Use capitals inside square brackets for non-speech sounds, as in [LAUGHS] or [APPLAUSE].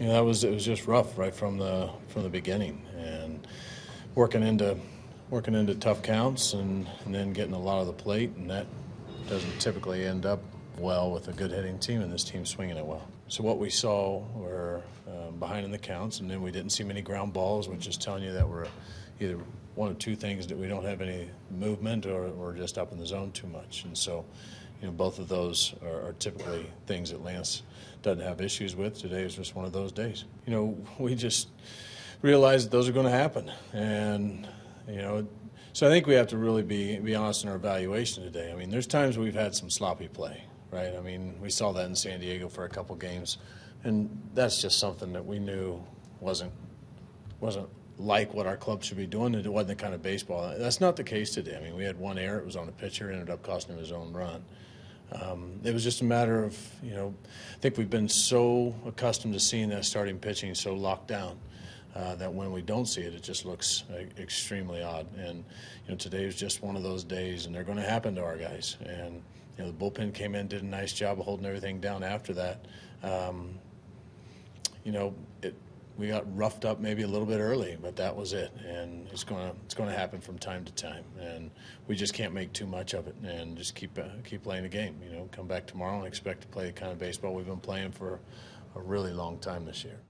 You know, that was it was just rough right from the from the beginning, and working into working into tough counts, and, and then getting a lot of the plate, and that doesn't typically end up well with a good hitting team, and this team swinging it well. So what we saw were um, behind in the counts, and then we didn't see many ground balls, which is telling you that we're either one of two things that we don't have any movement or we're just up in the zone too much, and so you know, both of those are, are, typically things that Lance doesn't have issues with. Today was just one of those days. You know, [LAUGHS] we just realized that those are going to happen, and you know, so I think we have to really be be honest in our evaluation today. I mean, there's times we've had some sloppy play, right? I mean, we saw that in San Diego for a couple games, and that's just something that we knew wasn't wasn't like what our club should be doing. And it wasn't the kind of baseball. That's not the case today. I mean, we had one error. It was on a pitcher. Ended up costing him his own run. Um, it was just a matter of, you know, I think we've been so accustomed to seeing that starting pitching so locked down uh, that when we don't see it, it just looks uh, extremely odd. And, you know, today was just one of those days, and they're going to happen to our guys. And, you know, the bullpen came in, did a nice job of holding everything down after that. Um, you know, it, we got roughed up maybe a little bit early, but that was it. And it's going to it's going to happen from time to time, and we just can't make too much of it and just keep uh, keep playing the game. You know, come back tomorrow and expect to play the kind of baseball we've been playing for a really long time this year.